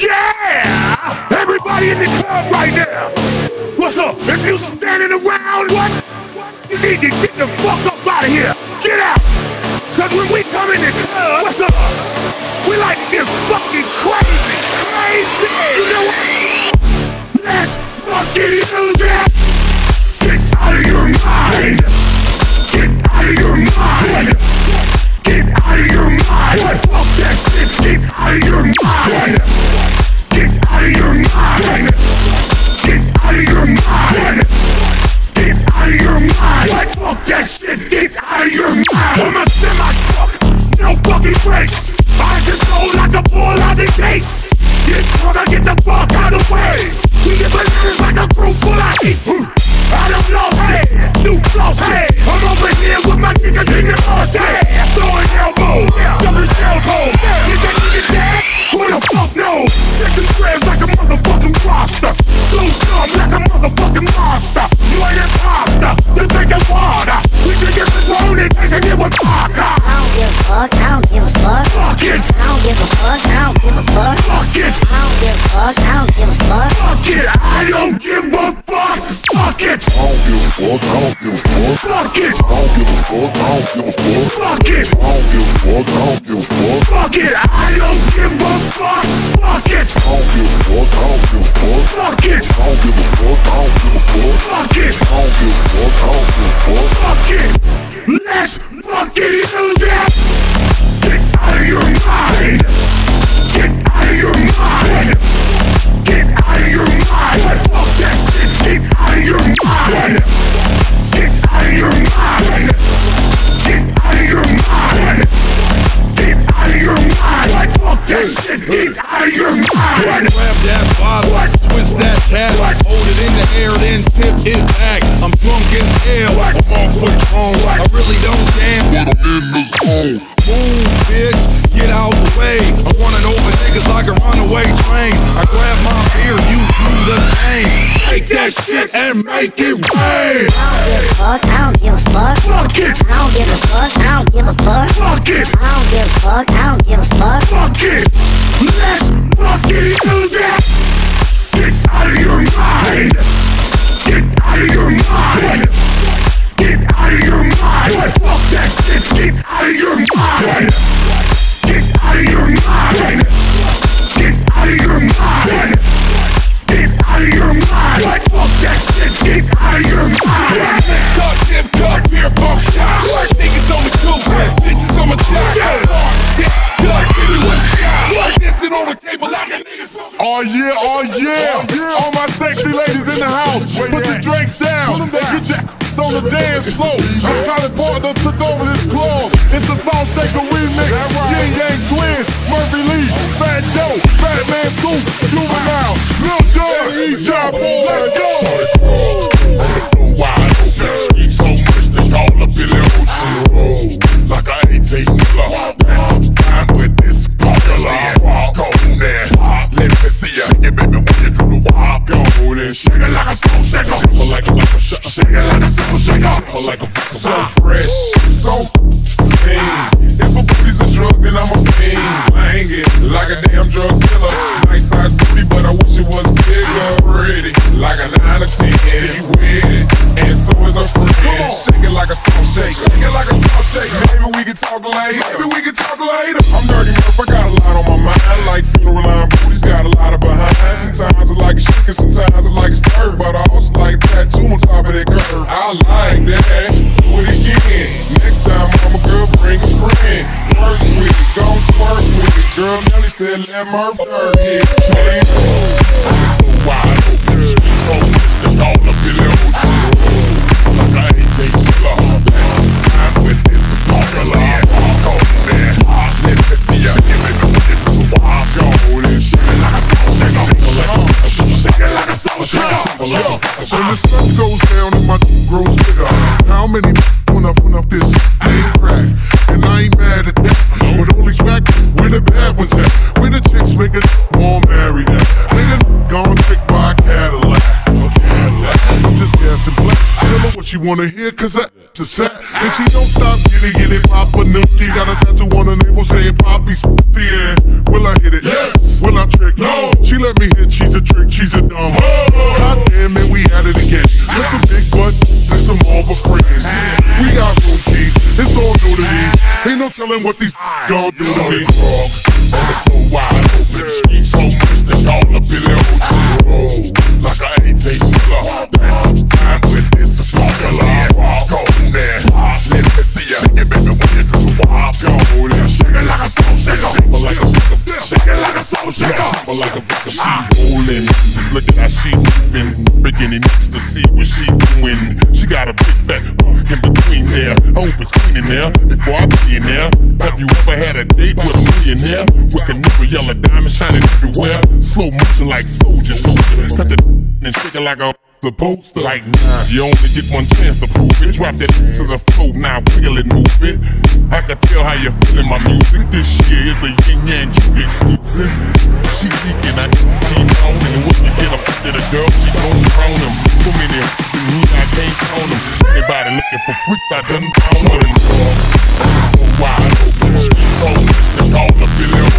Yeah! Everybody in the club right now. What's up? If you standing around, what? You need to get the fuck up out of here. Get out. Cause when we come in the club, what's up? We like to get fucking crazy. Crazy. You know what? Let's fucking use it. Get out of your mind. Get out of your mind. Get out of your mind. What? Fuck that shit. Get out of your mind. It. I'm over here with my niggas in the Patron and tasting it with vodka. I don't give a fuck, I don't give a fuck. Fuck it. I don't give a fuck, I don't give a fuck. Fuck it. I don't give a fuck, I don't give a fuck. Fuck it. I don't give a fuck. Fuck it. I don't give a fuck, I don't give a fuck. Fuck it. I don't give a fuck, I don't give a fuck. Fuck it. I don't give a fuck, I don't give a fuck. Fuck it. I don't give a fuck. Fuck it. I don't give a fuck, I don't give a fuck. Fuck it. I don't give a fuck, I don't give a fuck. Fuck fucking it air, then tip it back. I'm drunk as hell, What? I'm off Patron. What? I really don't damn But I'm in the zone. move, bitch. Get out the way. I'm running over niggas like a runaway train. I grab my beer, you do the same. Take that shit and make it rain. I don't give a fuck, I don't give a fuck. Fuck it. I don't give a fuck, I don't give a fuck. Fuck it. I don't give a fuck, I don't give a fuck. Fuck it! Let's fucking use it! Get out of your mind! Get out of your mind! Maybe we can talk later. I'm dirty Murph, I got a lot on my mind. Like funeral line booties, got a lot of behind. Sometimes I like it shaking, sometimes I like stirred. But I also like tattoo on top of that curve. I like that. Do it again. Next time, I'm a girl, bring a friend. Work with it, gon' twerk with it. Girl, Nelly said, let Murph work it. Hey, wide open. So much to call a shaker. When the sun goes down and my grows bigger, how many wanna wanna this ain't crack? And I ain't mad at that, but only swag where the bad ones at. Where the chicks make it more married at. Nigga gone trick by a Cadillac. I'm just gassing black. Tell her what she wanna hear, cause that is fat. And she don't stop getting get it, Papa Nookie. Got a tattoo on her navel saying Poppy's yeah. Will I hit it? Yes will I trick? No. She let me hit, she's a trick, she's a dumb. Oh. God damn it, we at it again. With some big butts and some over friends. We got no rookies, it's all new to me. Ain't no telling what these gon' do to me. Wrong, on the floor wide open. yellow diamond shining everywhere. Slow motion like soldier, soldier. Cut the and shake it like a supposed to. Like nah, you only get one chance to prove it. Drop that to the floor, now wiggle it, move it. I can tell how you feeling my music. This year is a yin yang you exclusive. She leaking, I keep bouncing. And when you get up to the girl, she gon' drown him. Too many freaks in me, I can't count them. Anybody looking for freaks, I done found them. Wide open, so call the billion.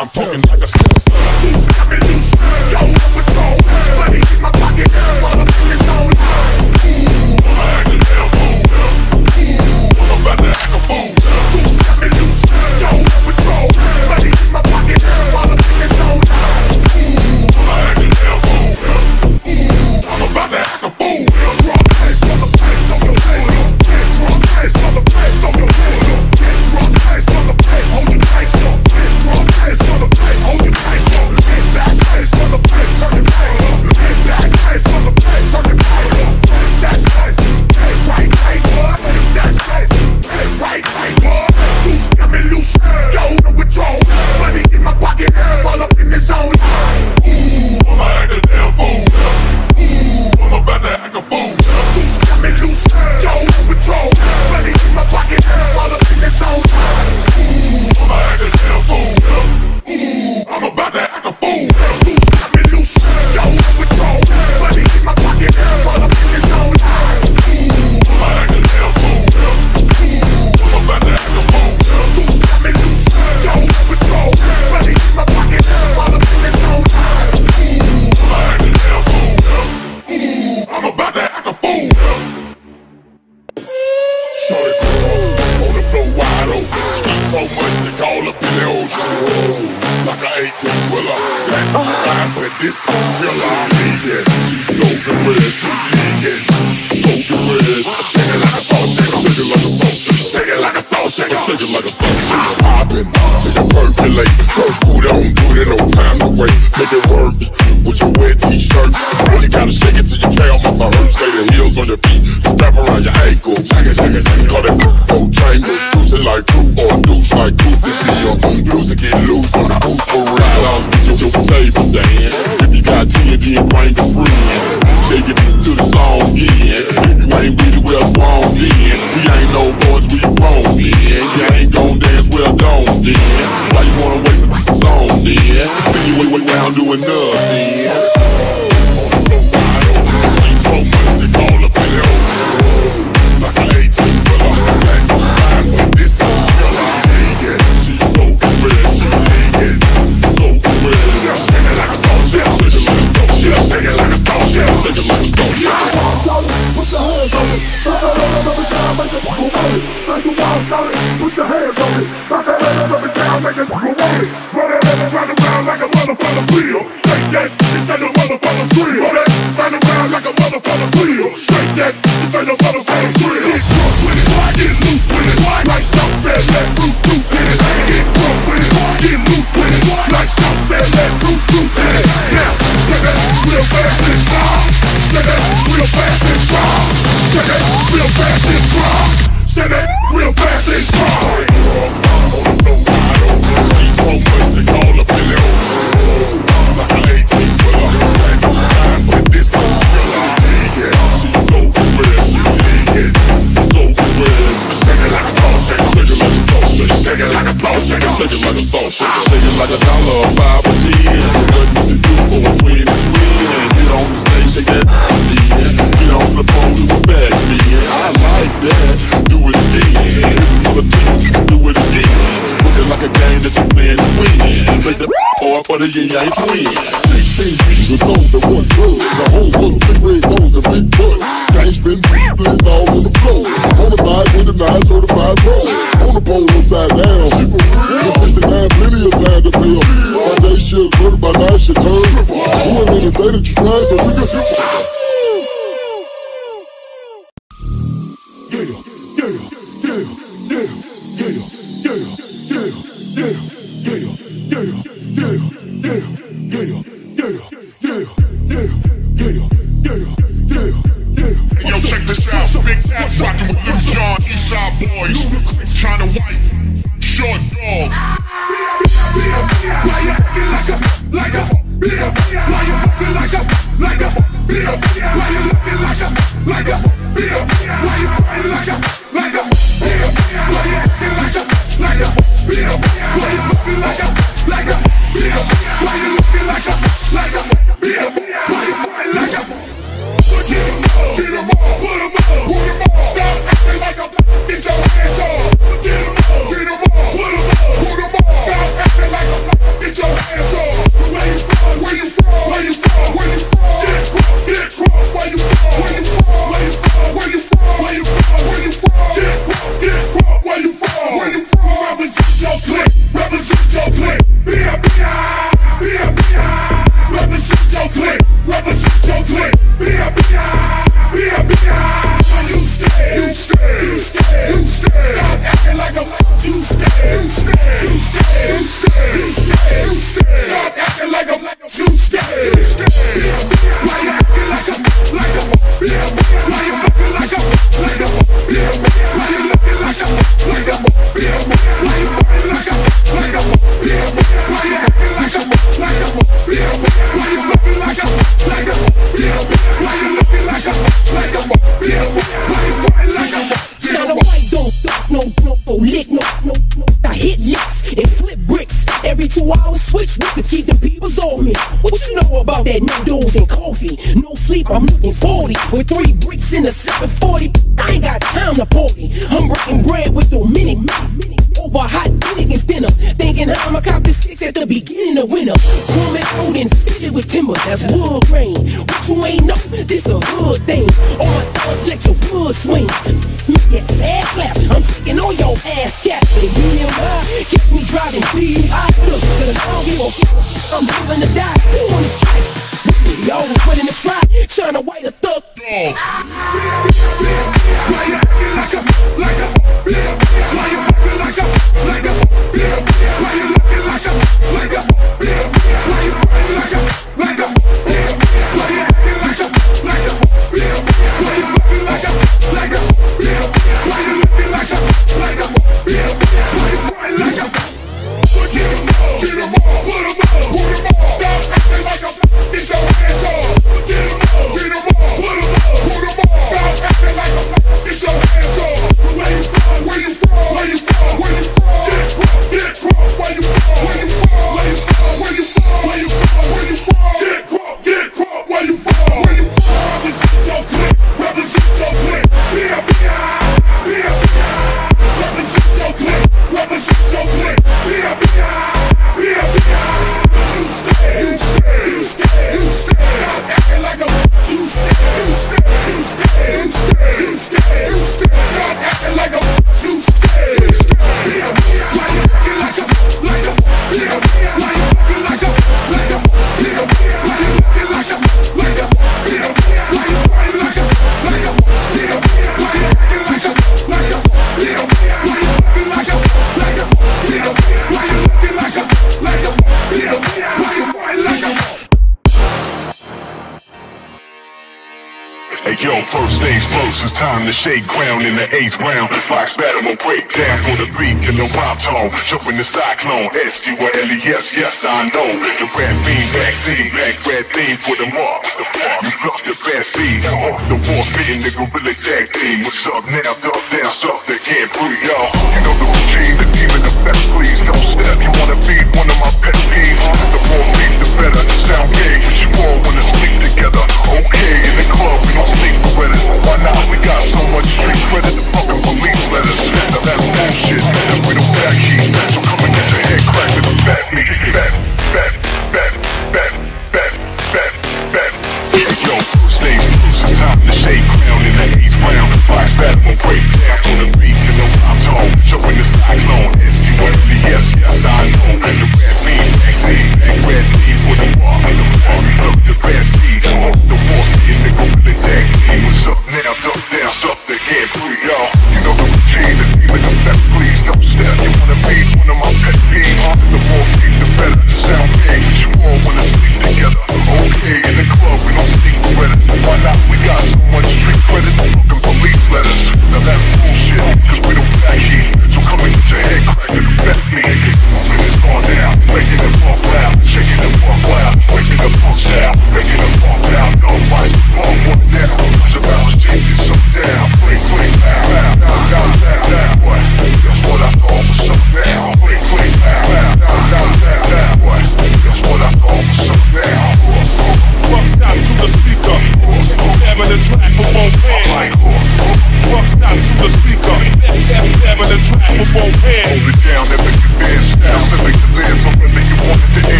I'm talking like a clean. Six fingers and and one thug. The whole world big red bones and big butts. Gangs been blend all on the floor. On the vibe with a nine certified roll. On the pole upside down. It's 69 plenty of time to pay up. By day shit work, by night shit turn. Doing anything that you try so you can. this ass slap. I'm taking all your ass cap. The union ride gets me driving speed. I look, cause I don't give a fuck. I'm living to die. You on the strike. We always running the track, Shine a white a thug. Oh. Like a, like a, like a. the shade ground in the eighth round. Box battle will break down for the beat in the rhyme tone. Jumping the cyclone, S D Y L E S. Yes, I know the red bean vaccine, black red theme for the mark. You block the best seed, off the wall, spitting the gorilla tag team. What's up now? Duck down, stuff that can't breathe, y'all. You know the routine, the team, and the best. please don't step. You wanna be one of my pet peeves? The more beat, the better. Sound gauge, what you all wanna see together. Okay, in the club, we don't sleep with us. Why not? We got so much street credit, the fucking police let us. Now that's bullshit, and we don't back heat. So come and get your head cracked and bat me. Bat, bat, bat, bat, bat, bat, bat. Hey, yo, stage loose, it's time to shake ground in the eighth round. Box that will break pass on the beat to the top tone. Jumping the side zone, ST1, yes, yes, I know. And the red beam, XA, red beam for the walk.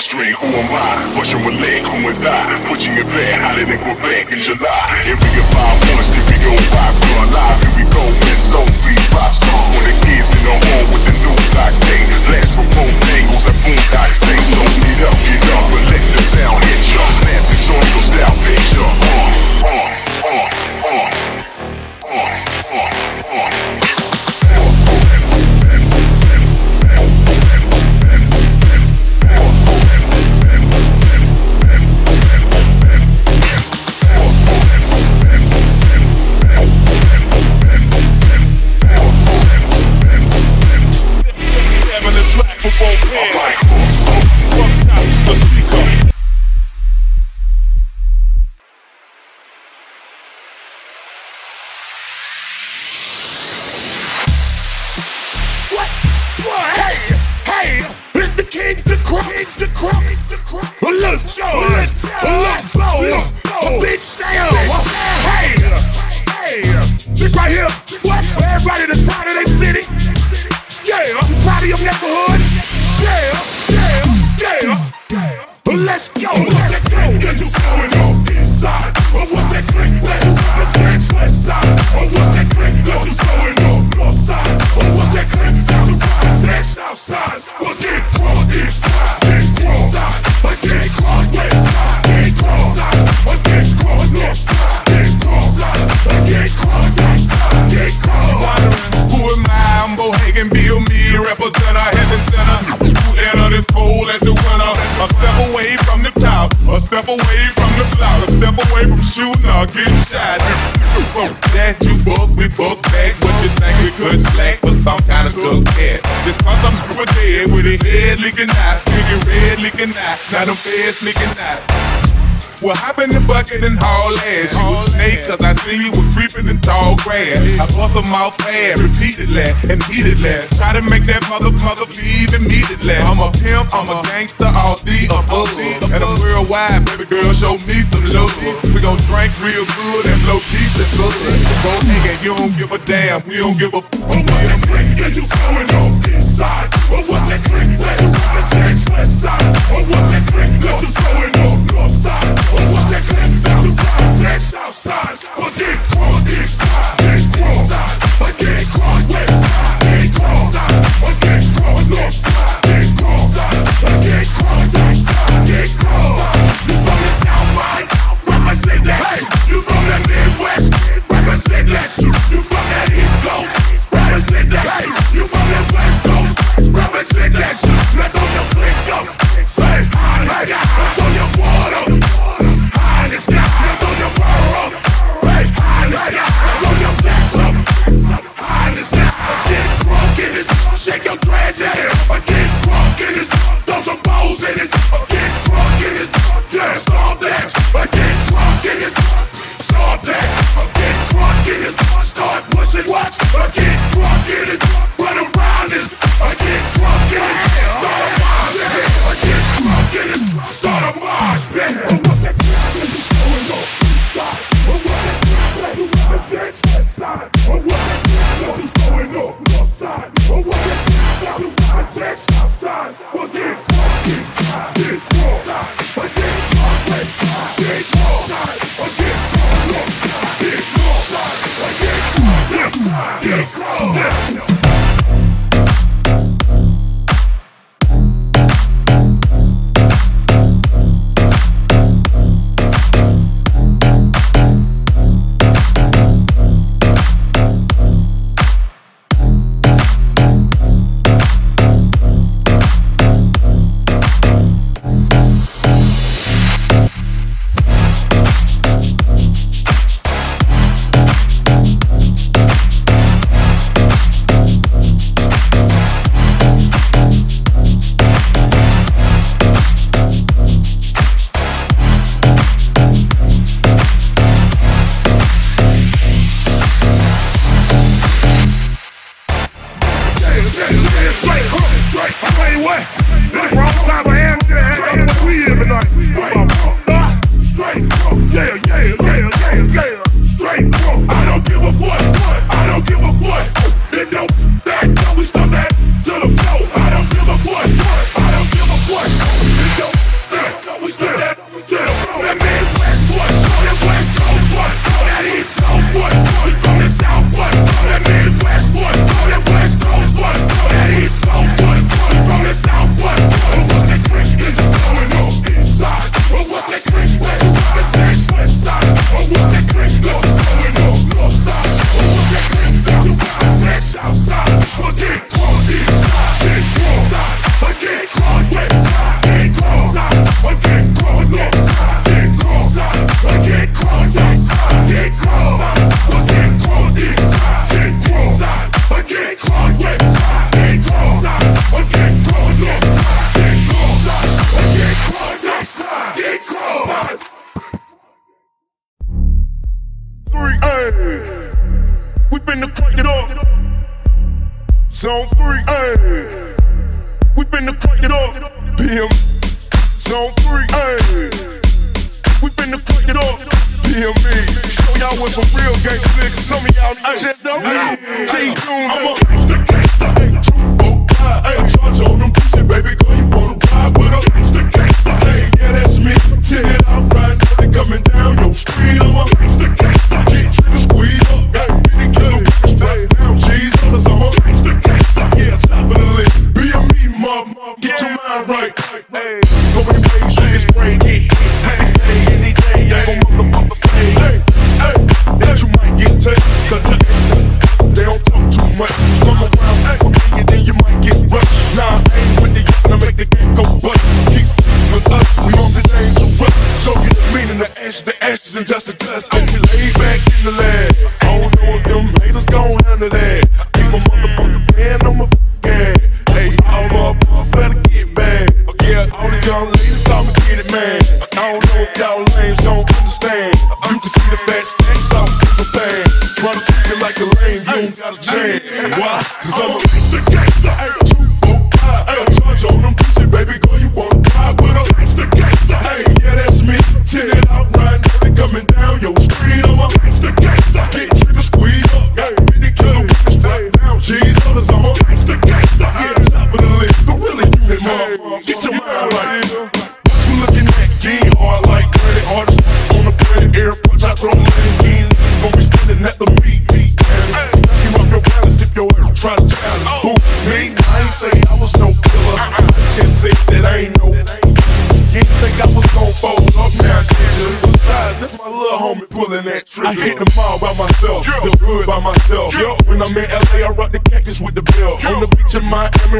straight, who am I? Pushing with leg, who would die? Putting your bad, hiding in Quebec in July. If we can find once, then we gon' y'all get shot. That you buck, we buck back. What you think we could slack for some kind of cook cat? Just cause I'm super dead with a head leaking out, nigga red leaking out, now them feds leaking out. What happened to bucket and haul ass? You a snake, cause I see you was creeping in tall grass. I bust a mouth fast, repeatedly, and heatedly. Try to make that mother mother leave immediately. I'm a pimp, I'm a gangster, all the above. And I'm worldwide, baby girl, show me some love. We gon' drink real good and blow deep and good. Go hang you don't give a damn, we don't give a fuck. Oh, what the frick is you going? side of what they bring. That is the change west side of what they bring. That is on north side of what they bring. That is the south side.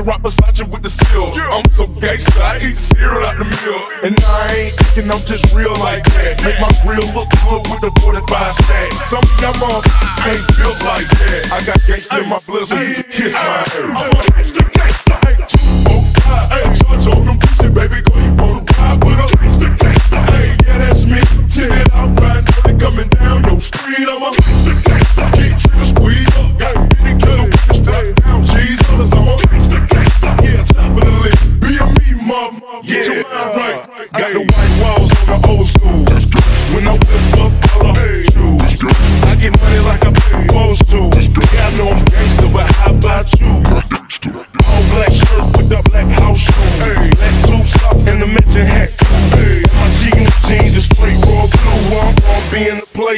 rappers slouching with the seal. I'm so gangsta, I eat cereal out the meal. And I ain't thinking I'm just real like that. Make my grill look good with the 45 stack. Some of y'all ain't built like that. I got gangsta in my blood, so you can kiss my ass.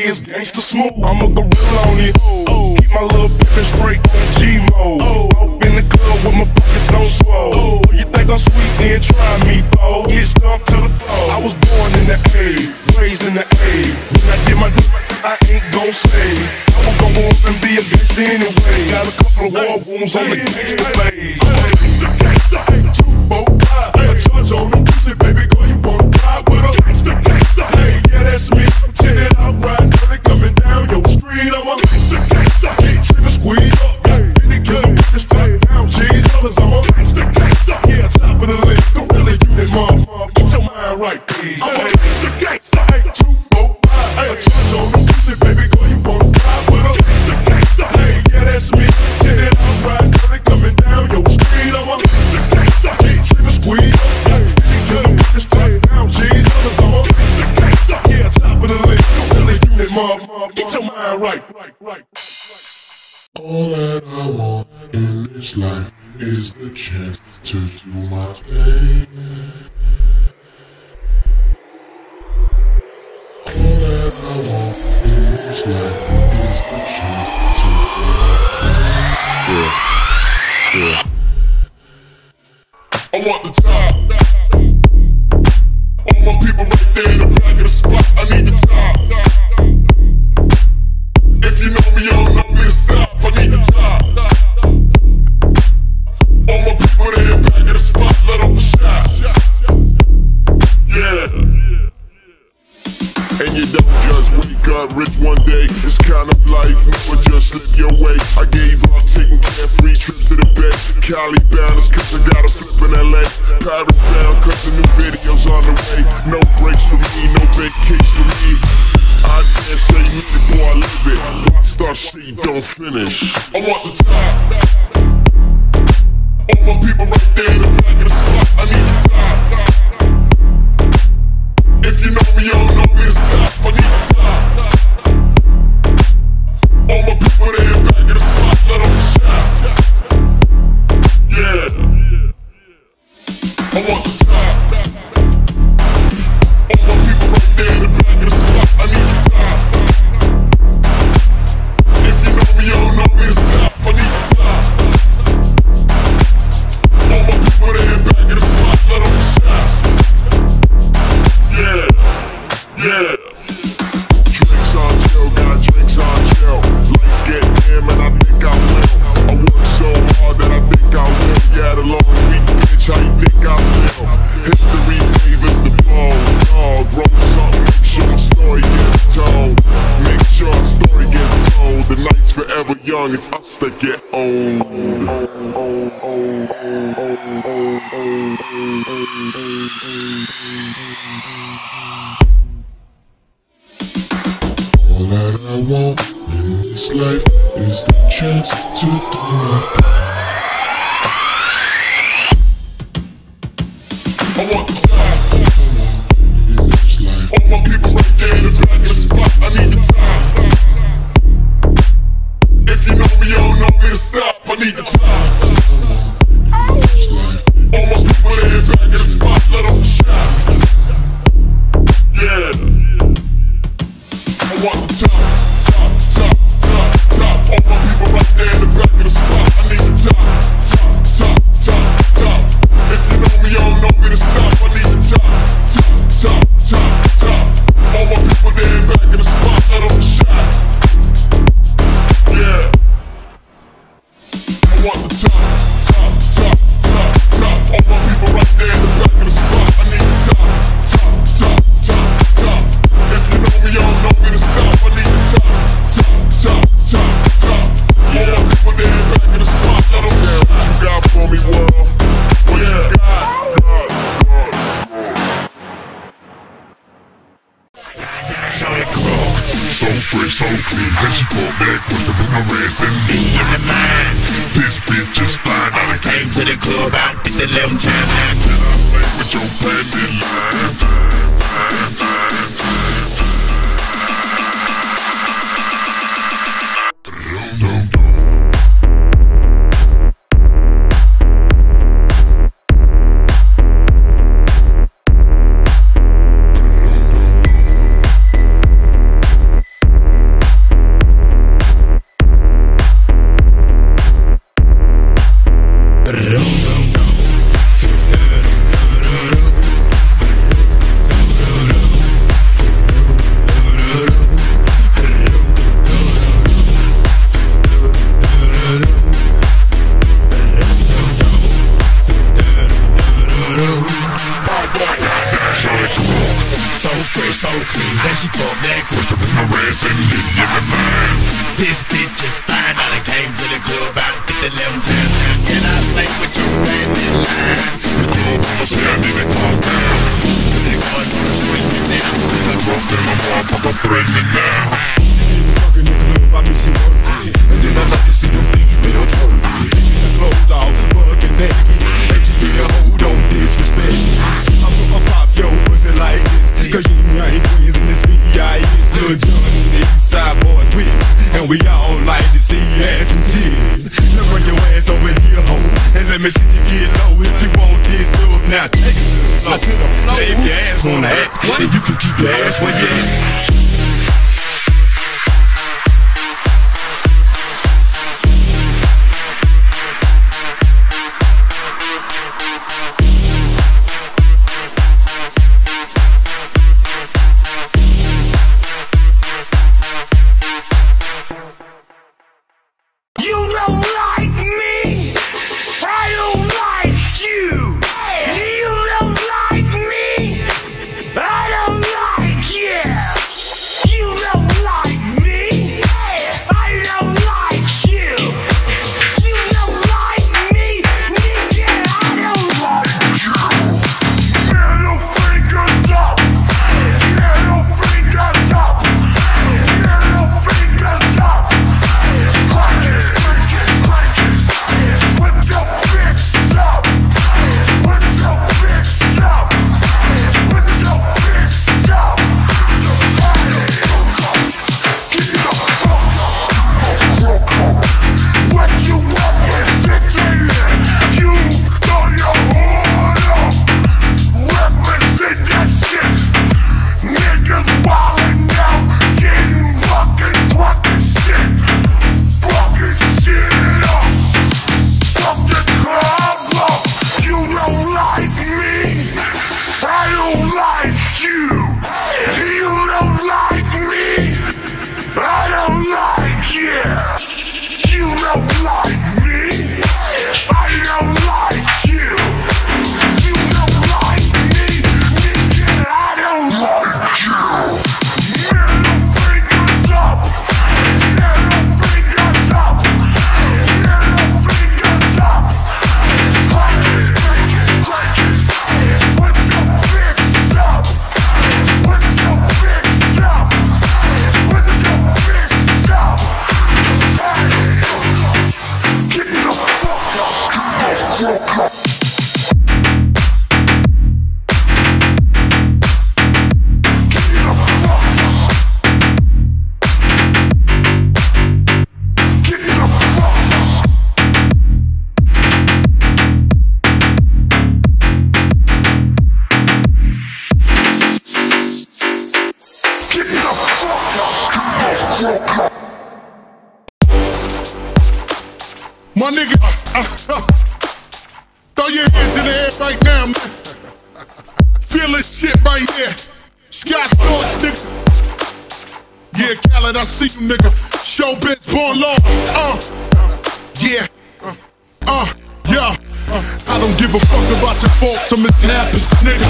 say it's gangsta smooth. I'm a gorilla on it. Oh, keep my little pippin' straight on G mode. Oh, up in the club with my pockets on swole. Oh, you think I'm sweet? Then try me, though. Get stumped to the floor. I was born in the A, raised in the A. When I did my I ain't gon' say. I was gon' go up and be a bitch anyway. Got a couple of war wounds on the gangsta face. Two, four, five, a charge on the music, baby. life adjusted your way. I gave up taking carefree trips to the bed Cali bound, cause I got a flip in LA Paris bound, cause the new video's on the way. No breaks for me, no vacations for me. I dare say me before I live it Rock star shit, don't finish. I want the top. All my people right there in the back of the spot. I need the top fresh, so clean Cause she pulled back with the ignorance in me in her mind This bitch is fine. I came to the club out 50 the times How can I play with your plan in line. I'm a pregnant now. And you can keep your ass where you at. My Yeah, I see you, nigga. Showbiz, born law. Uh, yeah. Uh. I don't give a fuck about your faults or mishaps, nigga.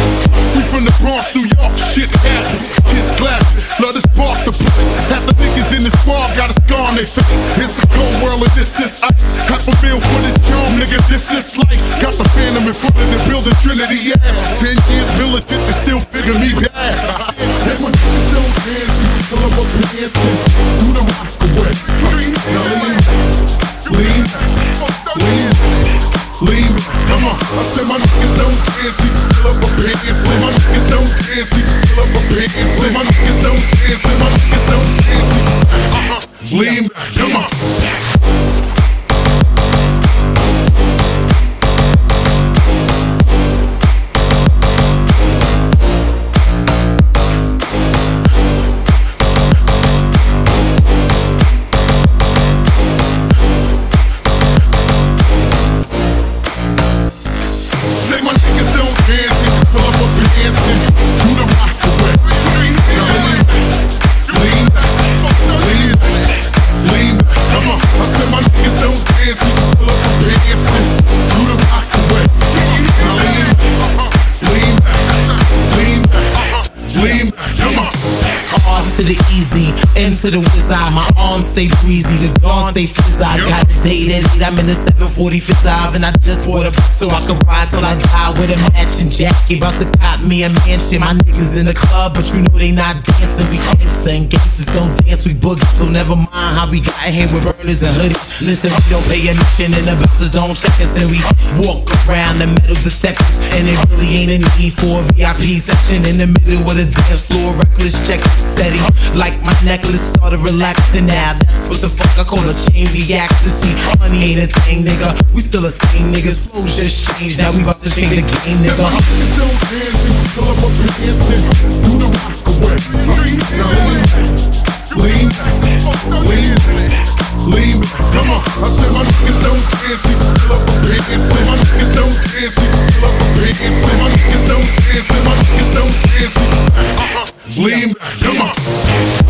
We from the Bronx, New York, shit happens. Kids clapping, love to spark the place. Half the niggas in this squad got a scar on their face. It's a cold world and this is ice. Half a meal for the charm, nigga, this is life. Got the phantom in front of the building, Trinity, yeah. Ten years militant, they still figure me bad. Take my don't dance, pull up a pants do the rock away. Lean, lean, lean. Lean, come on. I said my niggas don't dance, he fill up a pants. Say my niggas don't dance, he fill up a pants. Say my niggas don't dance, say my niggas don't dance. Uh-huh. Lean, come on. Stay breezy, the dawn stay fizz. I got a date at 8, I'm in the 745 dive, and I just bought a so I can ride till I die with a matching jacket. About to cop me a mansion. My niggas in the club, but you know they not dancing. We gangsta and gangsters don't dance, we boogie. So never mind how we got here with burners and hoodies. Listen, we don't pay attention, and the bouncers don't check us, and we walk around the metal detectors. And it really ain't a need for a VIP section in the middle of the dance floor. Reckless check steady, like my necklace started relaxing now. That's what the fuck I call a chain reaction. See, money ain't a thing, nigga. We still the same niggas. Flow just changed, now we about to change the game, nigga. don't dance, he fill up a pants and do the rock away. Now lean, lean, lean, lean, come on. I said my niggas don't dance, he fill up a pants. Say my niggas don't dance, he fill up a pants. Say my niggas don't dance, say my niggas don't dance. Lean, come on.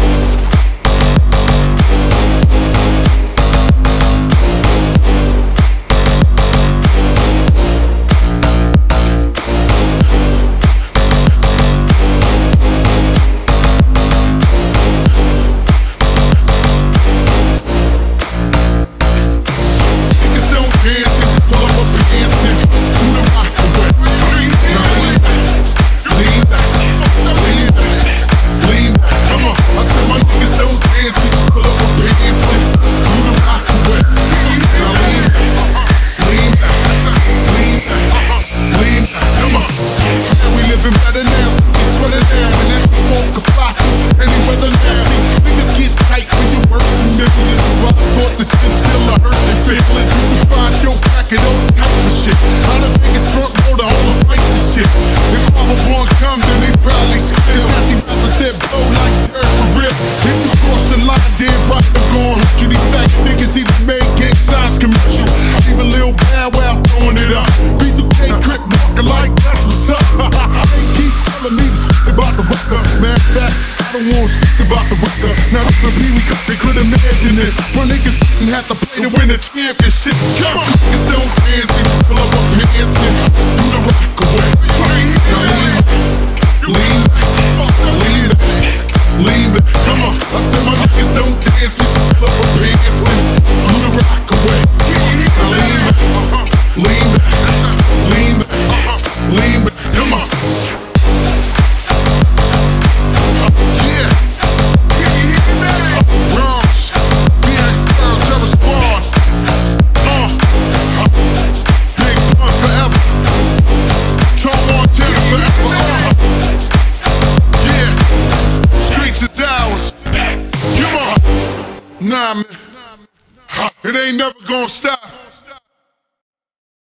Have to play to win the championship. Come on,